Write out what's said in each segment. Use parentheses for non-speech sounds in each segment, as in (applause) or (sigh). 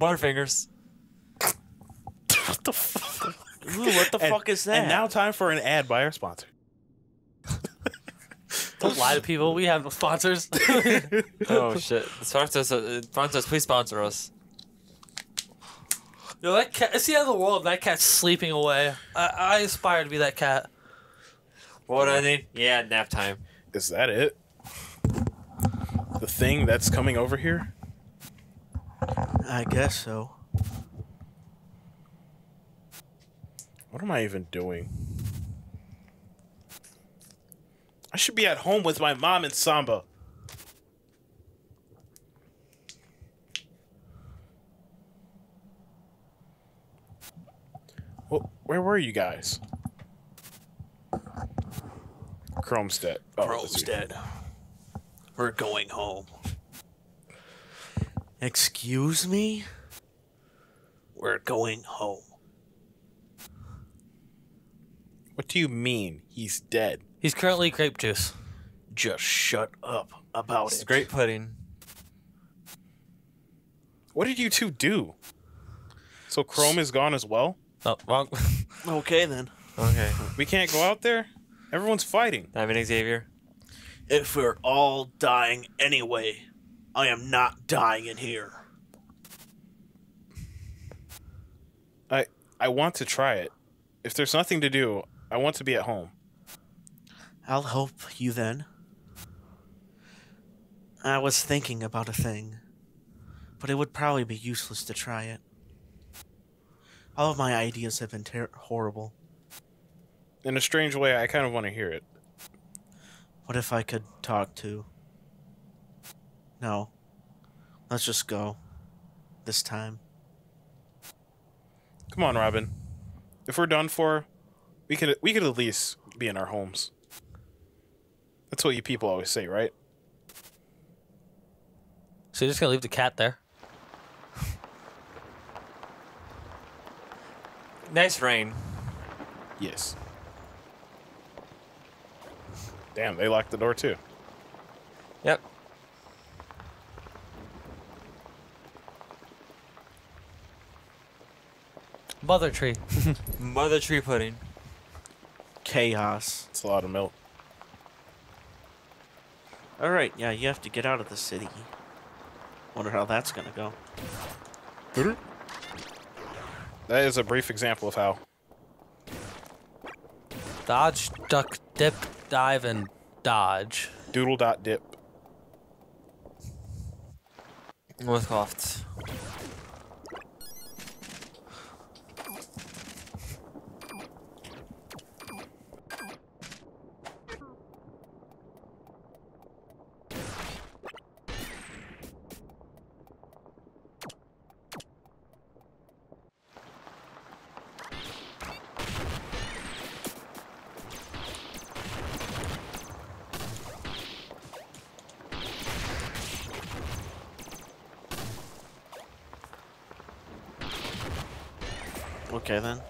Butterfingers. what the fuck? Ooh, what the And- fuck is that? And now time for an ad by our sponsor. Don't lie to people. We have no sponsors. (laughs) Oh (laughs) shit. Sponsors, uh, sponsors, please sponsor us. Yo, that cat. It's the end of the world. That cat's sleeping away. I, I aspire to be that cat. What do I need? Yeah, nap time. Is that it? The thing that's coming over here? I guess so. What am I even doing? I should be at home with my mom and Samba. Well, where were you guys? Chromestead. Oh, Chrome's dead. We're going home. Excuse me? We're going home. What do you mean he's dead? He's currently grape juice. Just shut up about It's it. great pudding. What did you two do? So Chrome is gone as well? Oh, wrong. (laughs) Okay then. Okay. We can't go out there? Everyone's fighting. I mean, Xavier. If we're all dying anyway, I am not dying in here. I I want to try it. If there's nothing to do, I want to be at home. I'll help you then. I was thinking about a thing, but it would probably be useless to try it. All of my ideas have been ter- horrible. In a strange way, I kind of want to hear it. What if I could talk to? No. Let's just go. This time. Come on, Robin. If we're done for, we could we could at least be in our homes. That's what you people always say, right? so you're just gonna leave the cat there? (laughs) Nice rain. Yes. Damn, they locked the door too. Yep. Mother tree. (laughs) Mother tree pudding. Chaos. It's a lot of milk. Alright, yeah, you have to get out of the city. Wonder how that's gonna go. That is a brief example of how. Dodge, duck, dip, dive, and dodge. Doodle dot dip. Northcroft. Okay then.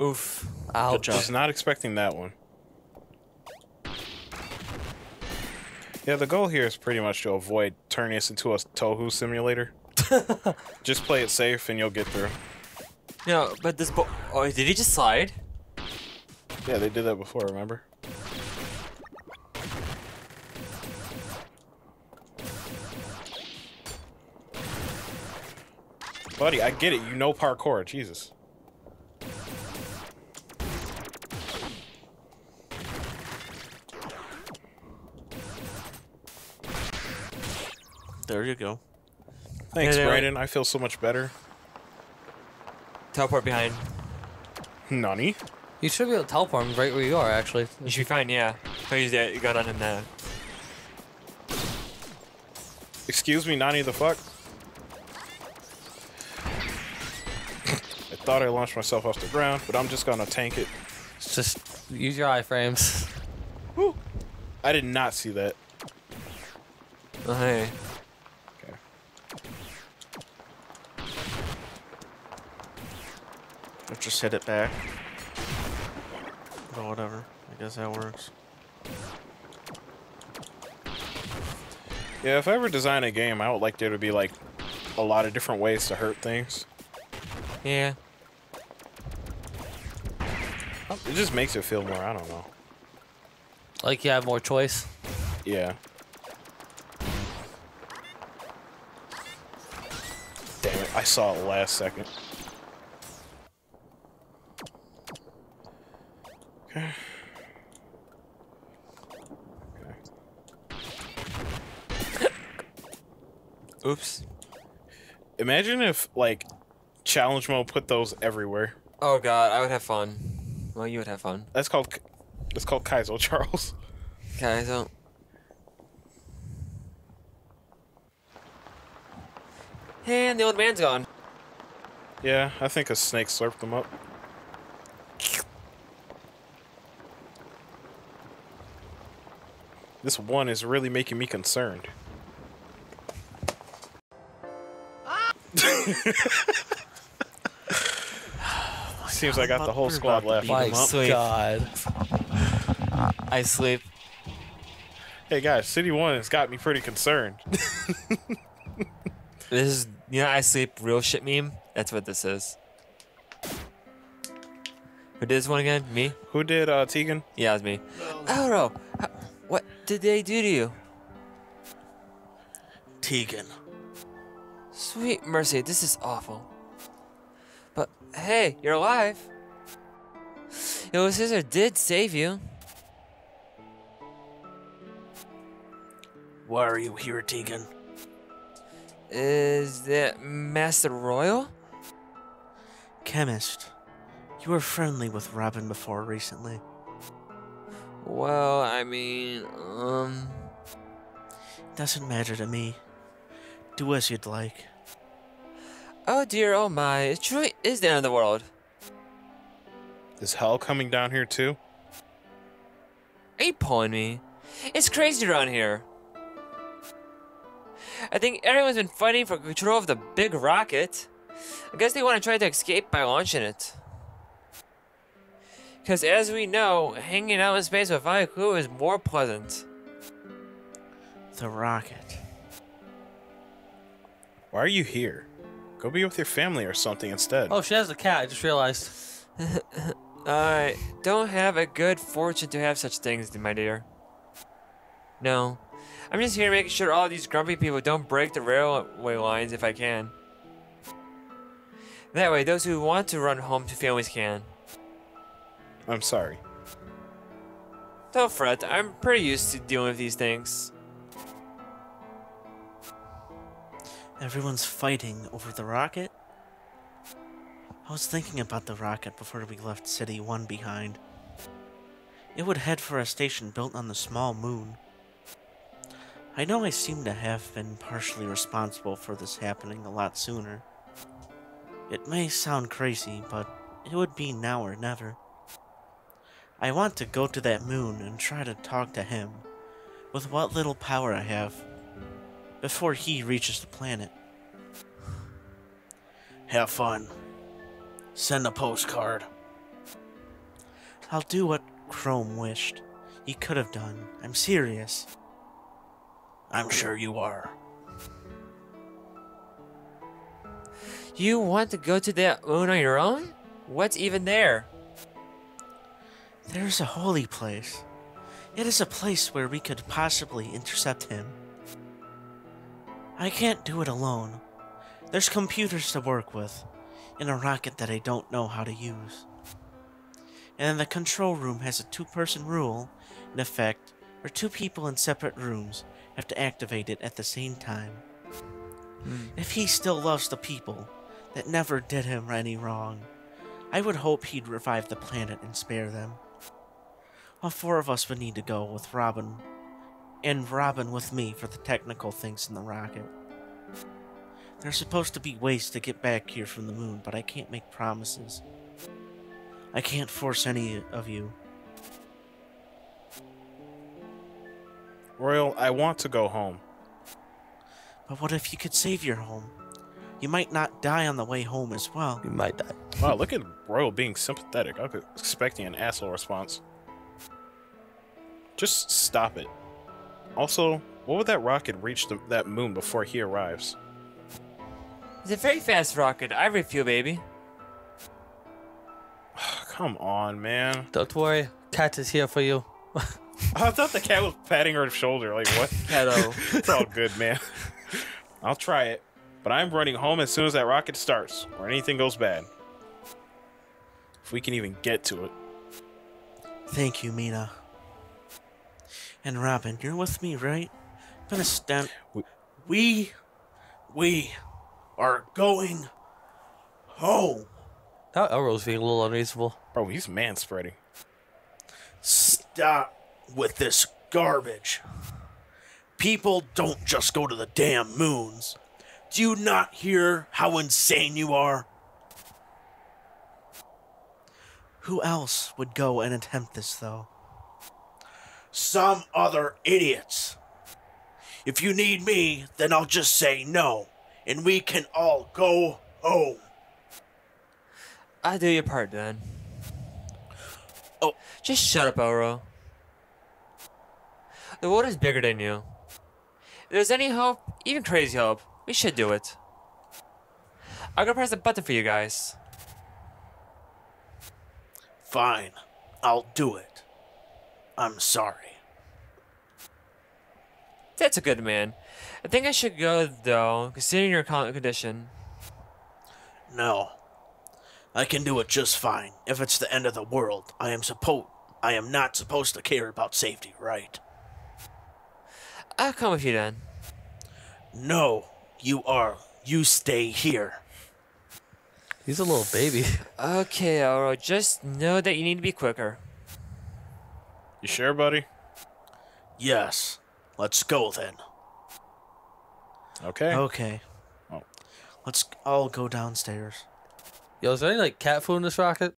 Oof. Ouch. job. Was not expecting that one. Yeah, the goal here is pretty much to avoid turning this into a Touhou simulator. (laughs) Just play it safe and you'll get through. No, but this bo- Oh, did he just slide? Yeah, they did that before, remember? Buddy, I get it. You know parkour. Jesus. There you go. Thanks, Yeah, they're Brandon. I feel so much better. Teleport behind. Nani? You should be able to teleport him right where you are, actually. You should be fine, yeah. But he's there. You got on him now. Excuse me, Nani the fuck? I thought I launched myself off the ground, but I'm just gonna tank it. Just use your iframes. I did not see that. Oh, hey. Or just hit it back. But whatever. I guess that works. Yeah, if I ever design a game, I would like there to be like a lot of different ways to hurt things. Yeah. Oh, it just makes it feel more. I don't know. Like you have more choice. Yeah. Damn it! I saw it last second. Okay. Okay. Oops. Imagine if like challenge mode put those everywhere. Oh god, I would have fun. Well, you would have fun. That's called that's called Kaizo (laughs) Charles. Okay, so. And the old man's gone. Yeah, I think a snake slurped them up. This one is really making me concerned. (laughs) Seems I got the whole squad about to laughing. My. Sweet. God. I sleep. Hey guys, City One has got me pretty concerned. (laughs) This is, you know, I sleep real shit meme. That's what this is. Who did this one again? Me? Who did uh Tegan? Yeah, it was me. Oh no. What did they do to you? Tegan. Sweet mercy, this is awful. But hey, you're alive. Your sister did save you. Why are you here, Tegan? Is that Master Royal? Chemist. You were friendly with Robin before recently. Well, I mean, um, Doesn't matter to me. Do as you'd like. oh dear, oh my, it truly is the end of the world. Is hell coming down here too? Are you pulling me? It's crazy around here. I think everyone's been fighting for control of the big rocket. I guess they want to try to escape by launching it. Because as we know, hanging out in space with Vaiku is more pleasant. The rocket. Why are you here? Go be with your family or something instead. Oh, she has a cat. I just realized. (laughs) I don't have a good fortune to have such things, my dear. No. I'm just here making sure all these grumpy people don't break the railway lines if I can. That way, those who want to run home to families can. I'm sorry. Don't fret, I'm pretty used to dealing with these things. Everyone's fighting over the rocket? I was thinking about the rocket before we left City 1 behind. It would head for a station built on the small moon. I know I seem to have been partially responsible for this happening a lot sooner. It may sound crazy, but it would be now or never. I want to go to that moon and try to talk to him, with what little power I have, before he reaches the planet. Have fun. Send a postcard. I'll do what Chrome wished. He could have done. I'm serious. I'm sure you are. You want to go to that moon on your own? What's even there? There's a holy place. It is a place where we could possibly intercept him. I can't do it alone. There's computers to work with, and a rocket that I don't know how to use. And the control room has a two person rule, in effect, where two people in separate rooms have to activate it at the same time. Hmm. If he still loves the people that never did him any wrong, I would hope he'd revive the planet and spare them. All four of us would need to go with Robin, and Robin with me for the technical things in the rocket. There's supposed to be ways to get back here from the moon, but I can't make promises. I can't force any of you. Royal, I want to go home. But what if you could save your home? You might not die on the way home as well. You might die. Wow, look at Royal being sympathetic. I was expecting an asshole response. Just stop it. Also, what would that rocket reach the, that moon before he arrives? It's a very fast rocket. I refuel, baby. (sighs) Come on, man. Don't worry. Cat is here for you. (laughs) I thought the cat was patting her shoulder. Like, what? (laughs) Hello. (laughs) It's all good, man. I'll try it. But I'm running home as soon as that rocket starts, or anything goes bad. If we can even get to it. Thank you, Mina. And Robin, you're with me, right? I'm gonna stand. We- We, we are going home. Now Elro's being a little unreasonable. Bro, he's man spreading. Stop with this garbage. People don't just go to the damn moons. Do you not hear how insane you are? Who else would go and attempt this, though? Some other idiots. If you need me, then I'll just say no, and we can all go home. I'll do your part then. Oh. Just shut up, Elro. The world is bigger than you. If there's any hope, even crazy hope, we should do it. I'm gonna press a button for you guys. Fine, I'll do it. I'm sorry. That's a good man. I think I should go though, considering your condition. No. I can do it just fine. If it's the end of the world, I am supposed I am not supposed to care about safety, right? I'll come with you then. No, you are. You stay here. He's a little baby. (laughs) Okay, Elro, just know that you need to be quicker. You sure, buddy? Yes. Let's go then. Okay. Okay. Oh. Let's all go downstairs. Yo, is there any like cat food in this rocket?